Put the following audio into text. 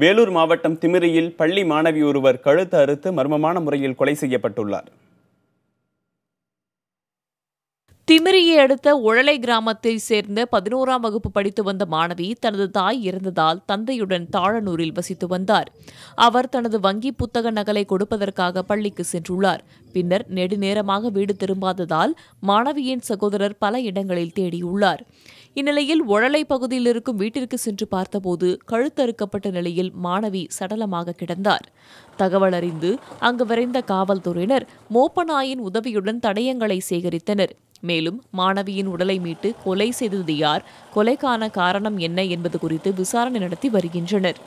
வேலூர் மாவட்டம் திமிரியில் பள்ளி மாணவி ஒருவர் கழுத்து அறுத்து மர்மமான முறையில் கொலை செய்யப்பட்டுள்ளார். திமிரியை அடுத்த உழலை கிராமத்தை சேர்ந்த பதினோராம் வகுப்பு படித்து வந்த மாணவி தனது தாய் இறந்ததால் தந்தையுடன் தாழனூரில் வசித்து வந்தார். அவர் தனது வங்கி புத்தக நகலை கொடுப்பதற்காக பள்ளிக்கு சென்றுள்ளார். பின்னர் நெடுநேரமாக வீடு திரும்பாததால் மாணவியின் சகோதரர் பல இடங்களில் தேடியுள்ளார். இந்நிலையில் உழலை பகுதியில் இருக்கும் வீட்டிற்கு சென்று பார்த்தபோது கழுத்தறுக்கப்பட்ட நிலையில் மாணவி சடலமாக கிடந்தார். தகவல் அறிந்து அங்கு விரைந்த காவல்துறையினர் மோப்பநாயின் உதவியுடன் தடயங்களை சேகரித்தனர். மேலும் மாணவியின் உடலை மீட்டு கொலை செய்தது யார்? கொலைக்கான காரணம் என்ன என்பது குறித்து விசாரணை நடத்தி வருகின்றனர்.